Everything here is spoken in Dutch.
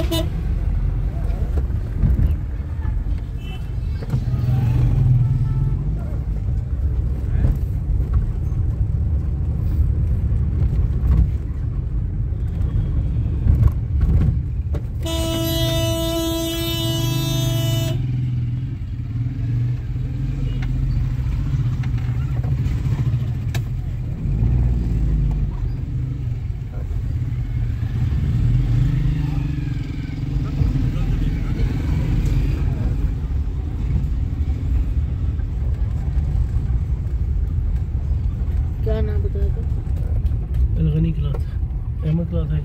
Hehehehe daarna bedrukken? Ik wil er niet klaar. Helemaal klaar zijn.